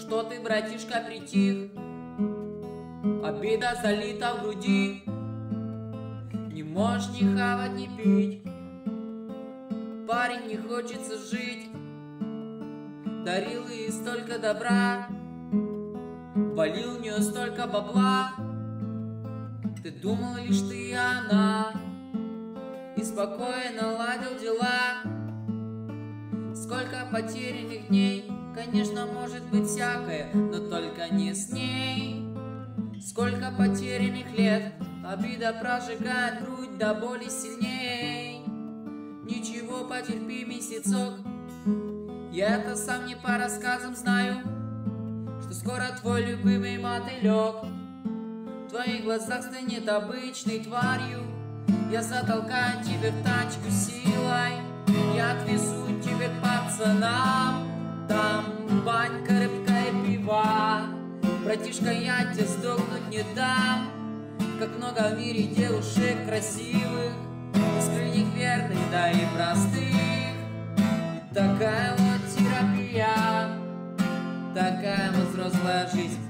что ты, братишка, притих? Обида залита в груди. Не можешь ни хавать, ни пить. Парень, не хочется жить. Дарил ей столько добра. Валил в нее столько бабла. Ты думал лишь ты и она. И спокойно ладил дела. Сколько потерянных дней Конечно, может быть всякое, но только не с ней. Сколько потерянных лет Обида прожигает грудь до боли сильней. Ничего, потерпи месяцок. Я это сам не по рассказам знаю Что скоро твой любимый мотылек. В твоих глазах станет обычной тварью. Я затолкаю тебе в тачку силой. Я отвезу пацанам Там банька, рыбка и пива. Братишка, я тебе сдохнуть не дам. Как много в мире девушек красивых Искренних, верных, да и простых. Такая вот терапия Такая вот взрослая жизнь